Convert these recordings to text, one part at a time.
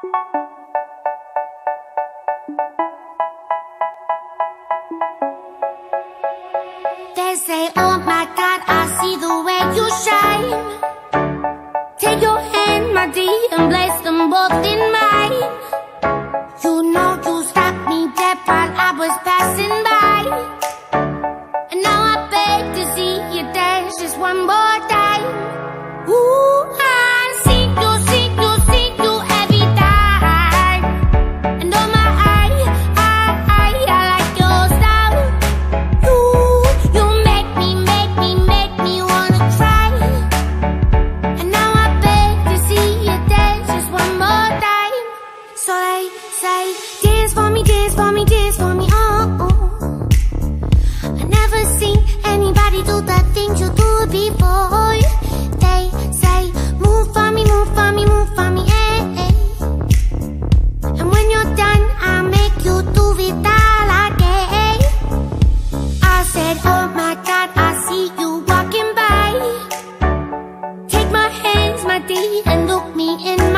They say, oh my So they say, dance for me, dance for me, dance for me, oh, oh. I never seen anybody do the things you do before They say, move for me, move for me, move for me, eh, eh. And when you're done, I'll make you do it all again I said, oh my God, I see you walking by Take my hands, my dear, and look me in my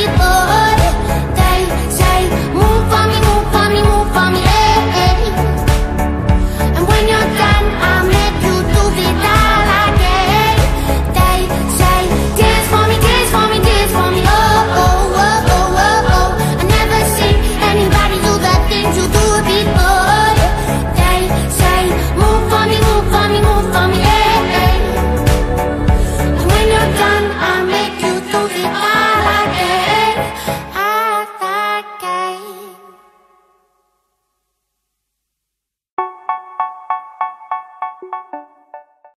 people.